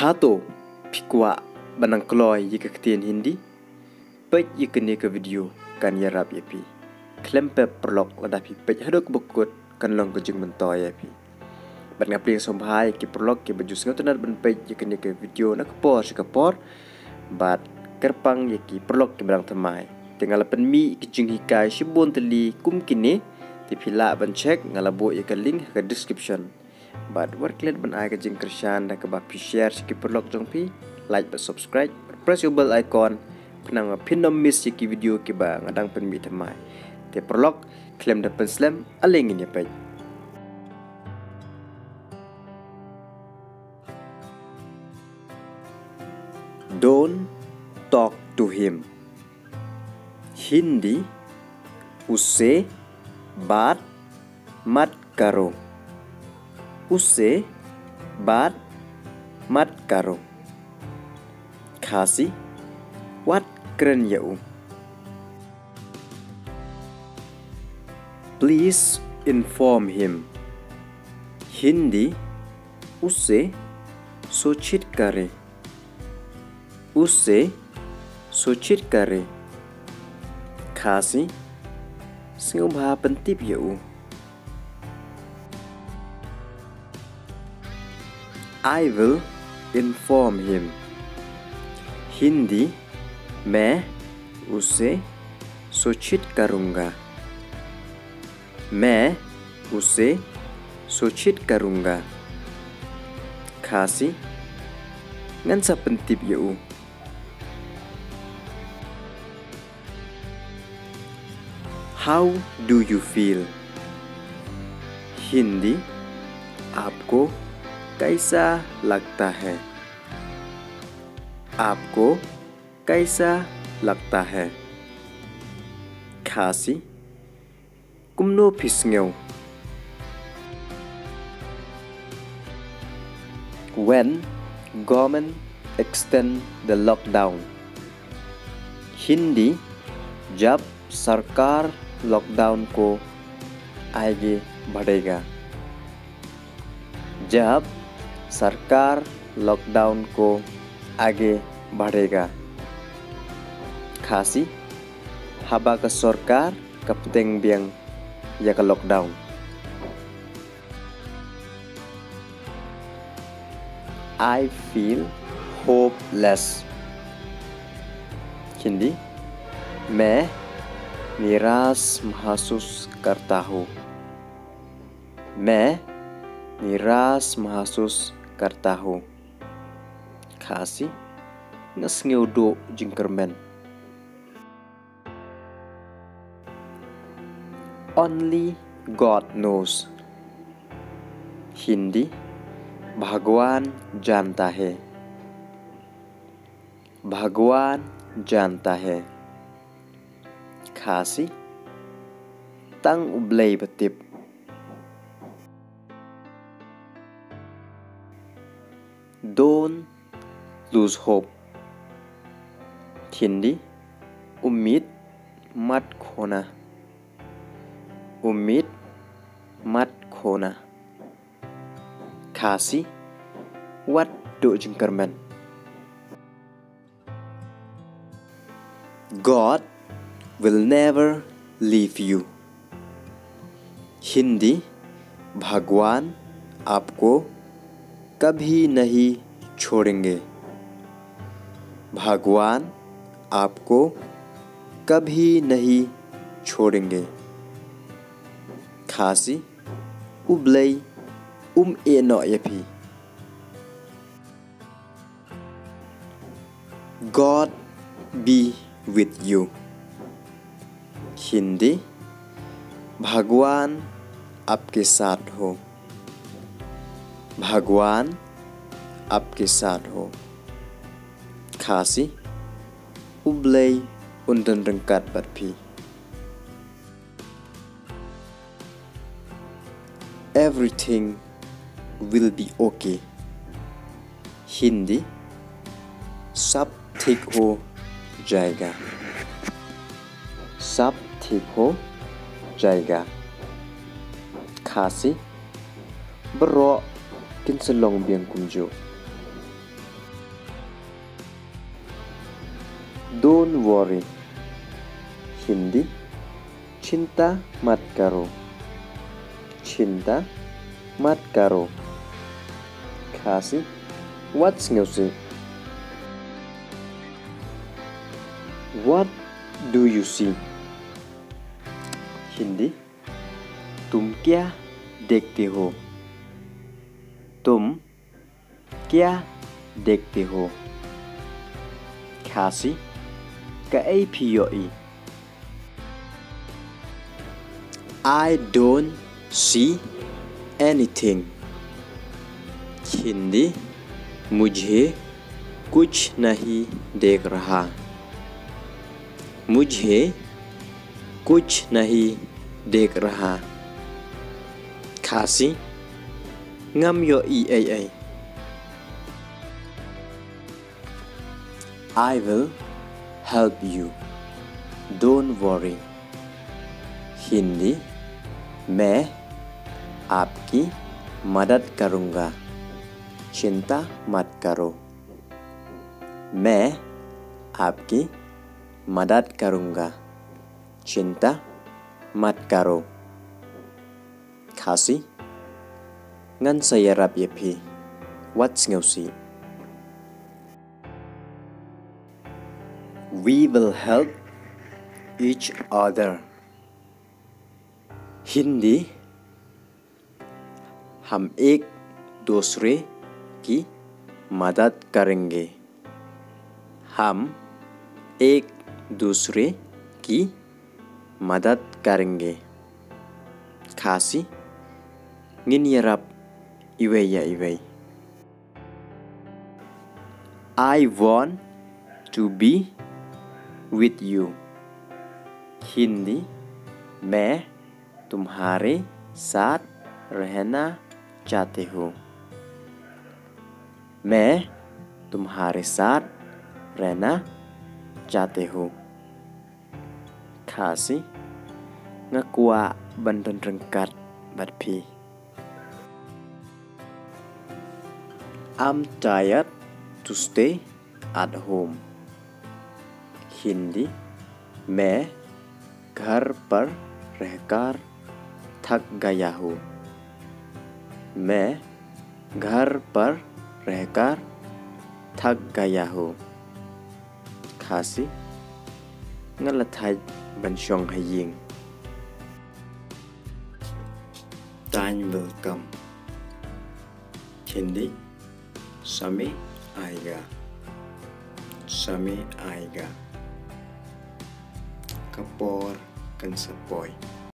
Hato pikwa banang kloy yika ketien hindi pej yika ke video kan yarap yapi klempe perlok ladapi pej hadok bukut kan long kejeng mentoy yapi ban ngapli som hai ki perlok ki baju sengat nat ban pej yika ne ke video nak por sikapor bat kerpang yaki perlok ki barang temai. Tinggal pen mi kejeng hikai shibon teli kum kini ti pila ban check ngalabo yika link ke description But what kalian ban ai kajing kershan dah kebab pi share sikit perlok jong pi like dan subscribe press your bell icon penang pin nom miss sikit video ki ba ngadang pen mi thamai te perlok klaim da pen slam aling ini pe Don't talk to him. Hindi उसे बात मत usse bát mắt cà rô khá sĩ quát kren dậu Please inform him. Hindi usse sochit kare. Usse sochit kare. Khá sĩ siêu bà phân tiếp hiệu I will inform him. Hindi मैं उसे सूचित करूँगा मैं उसे सूचित करूँगा खासी ngan sa pentip ya u How do you feel? Hindi आपको कैसा लगता है? आपको कैसा लगता है? खासी? कुमनो फिसंगेव when government extend the lockdown? Hindi जब सरकार लॉकडाउन को आगे बढ़ेगा। जब सरकार लॉकडाउन को आगे बढ़ेगा खासी haba ka सरकार kapteng biang ya ka lockdown I feel hopeless Hindi मैं निराश महसूस करता हूँ मैं निराश महसूस करता हूँ खासी नसंगेव दो जिंकरमैन ओनली गॉड नोस हिंदी भगवान जानता है भगवान जानता है खासी तंग उबले बतिप Don't lose hope. हिंदी उम्मीद मत खोना उम्मीद मत खोना खासी wat do jengkerman God will never leave you Hindi भगवान आपको कभी नहीं छोड़ेंगे। भगवान आपको कभी नहीं छोड़ेंगे। खासी, उबलई, उम ए नो यफी God be with you. Hindi, भगवान आपके साथ हो। भगवान आपके साथ हो खासी उबलई उन्दन रंगkat barpi everything will be okay Hindi सब ठीक हो जाएगा सब ठीक हो जाएगा खासी बरो kin selong biang kumju don't worry. Hindi चिंता मत करो चिंता मत करो खासी what's ngeusi what do you see? Hindi तुम क्या देखते हो तुम क्या देखते हो खासी cái POE I don't see anything Hindi मुझे कुछ नहीं देख रहा मुझे कुछ नहीं देख रहा खासी ngâm yo EAA I will help you don't worry Hindi मैं आपकी मदद करूँगा चिंता मत करो मैं आपकी मदद करूँगा चिंता मत करो खासी ngan saya rap yepi what's ngeusi we will help each other Hindi हम एक दूसरे की मदद करेंगे हम एक दूसरे की मदद करेंगे खासी ngin yarap iwe ya iwe I want to be with you Hindi मैं तुम्हारे साथ रहना चाहते हो मैं तुम्हारे साथ रहना चाहते हो खासी ngakua bandan rengkat bat pi I'm tired to stay at home Hindi मैं घर पर रहकर थक गया हूँ। मैं घर पर रहकर थक गया हूँ। खासी ngalathai banshong haying time will come Hindi समय आएगा। समय आएगा। Kapor kan sepoy